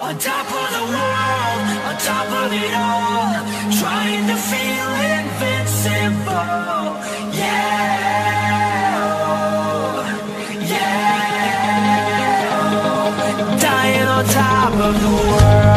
On top of the world, on top of it all. Trying to feel invincible. Yeah, oh, yeah. Oh. Dying on top of the world.